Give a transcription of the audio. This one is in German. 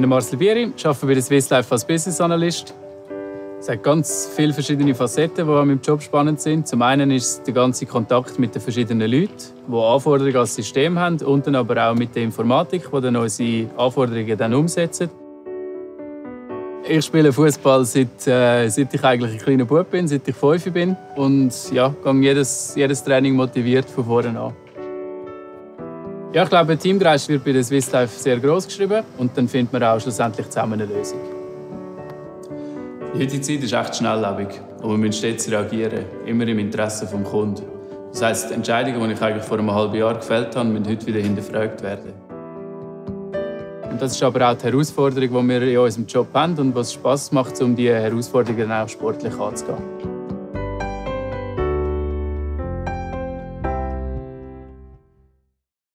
bin Marcel Bieri, arbeite bei der Swiss Life als Business Analyst. Es hat ganz viele verschiedene Facetten, die an meinem Job spannend sind. Zum einen ist der ganze Kontakt mit den verschiedenen Leuten, die Anforderungen als System haben und dann aber auch mit der Informatik, die dann unsere Anforderungen dann umsetzen. Ich spiele Fußball seit, äh, seit ich eigentlich ein kleiner Bub bin, seit ich fünf bin und ja, gehe jedes, jedes Training motiviert von vorne an. Ja, ich glaube, Teamgeist wird bei der Swiss Life sehr groß geschrieben und dann findet man auch schlussendlich zusammen eine Lösung. Die heutige Zeit ist echt schnelllebig und wir müssen stets reagieren, immer im Interesse des Kunden. Das heisst, die Entscheidungen, die ich eigentlich vor einem halben Jahr gefällt habe, müssen heute wieder hinterfragt werden. Und das ist aber auch die Herausforderung, die wir in unserem Job haben und was Spass macht, um diese Herausforderungen auch sportlich anzugehen.